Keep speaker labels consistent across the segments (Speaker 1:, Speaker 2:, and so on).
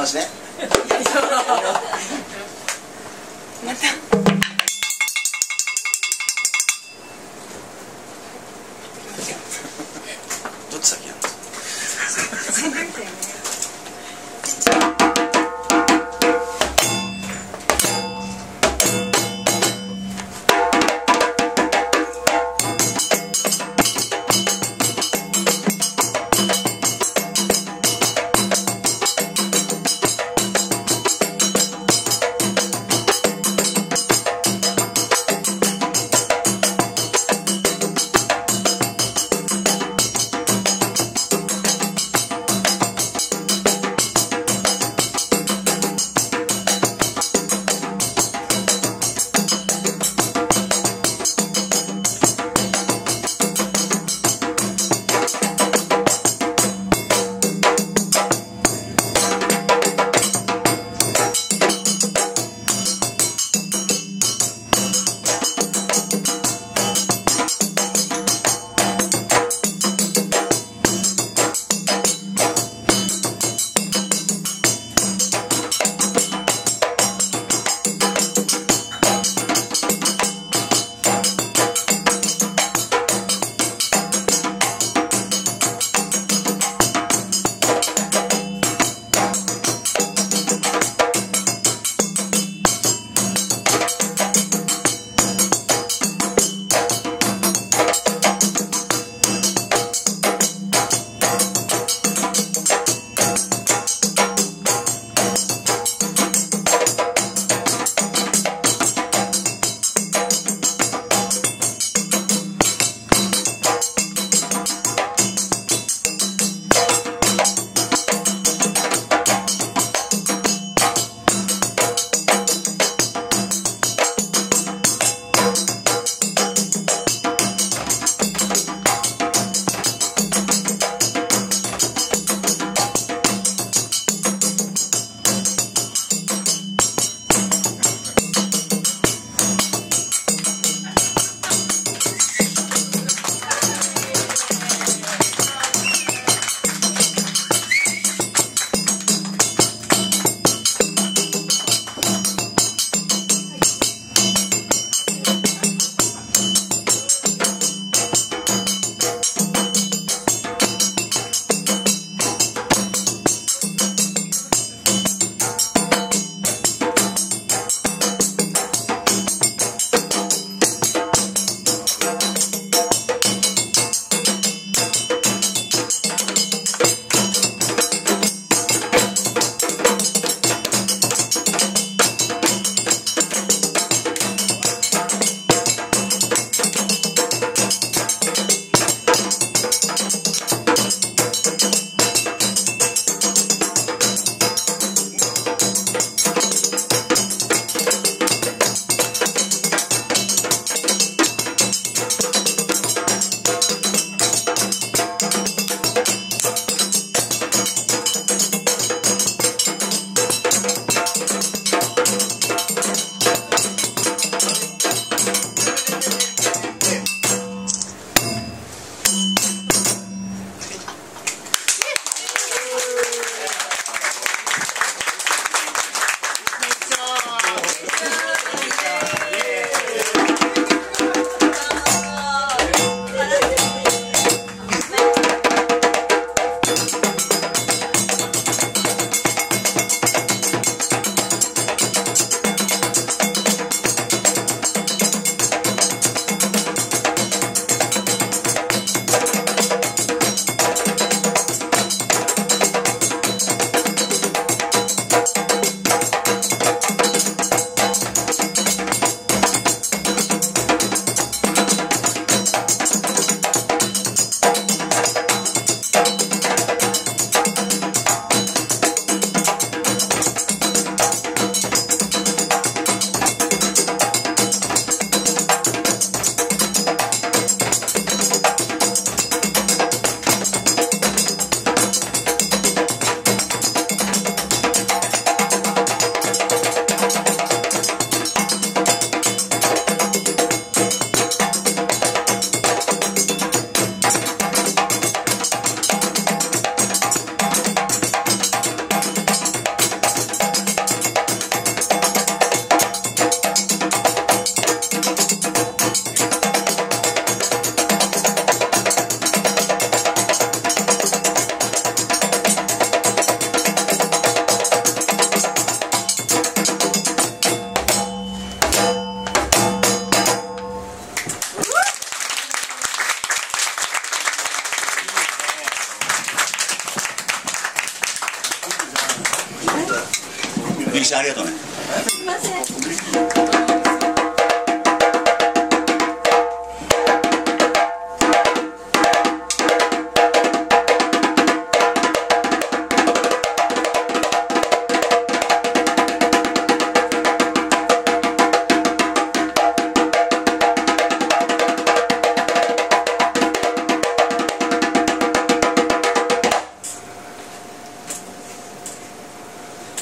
Speaker 1: ますね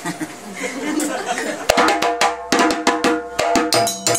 Speaker 1: Thank you.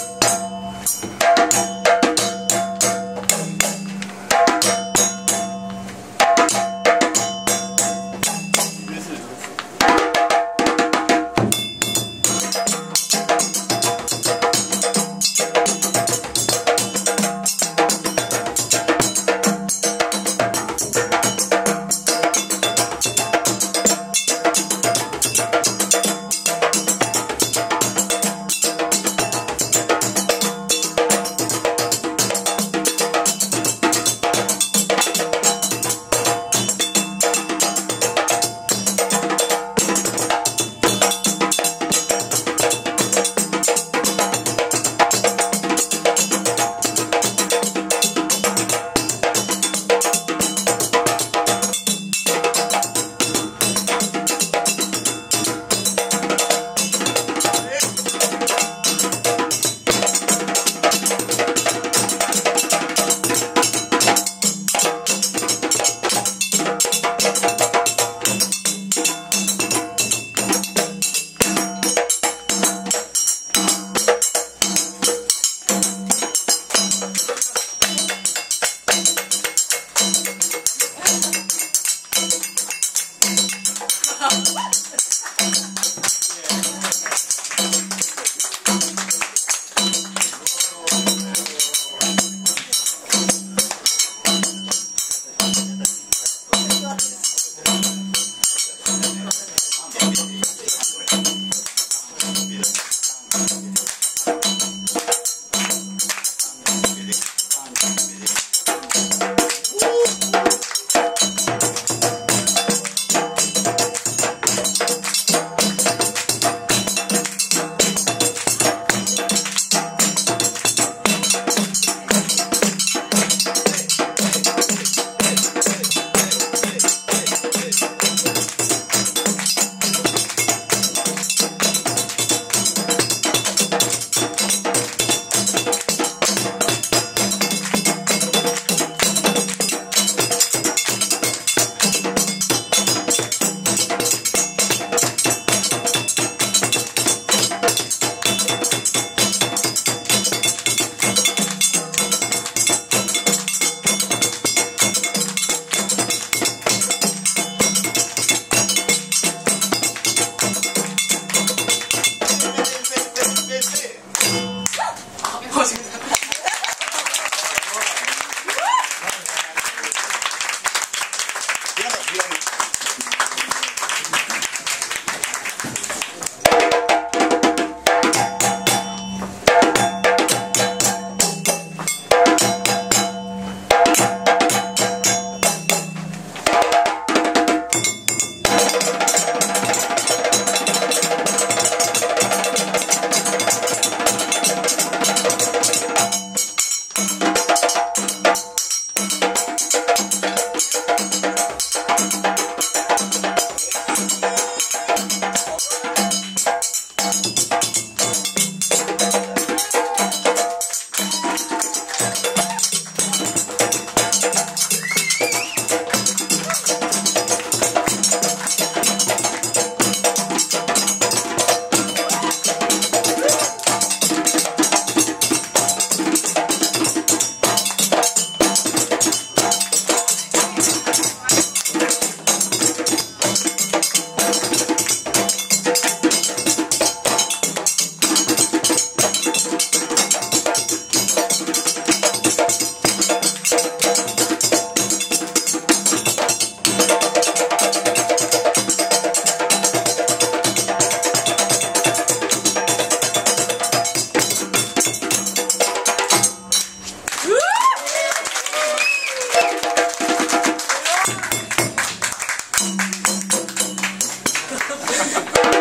Speaker 1: Thank you.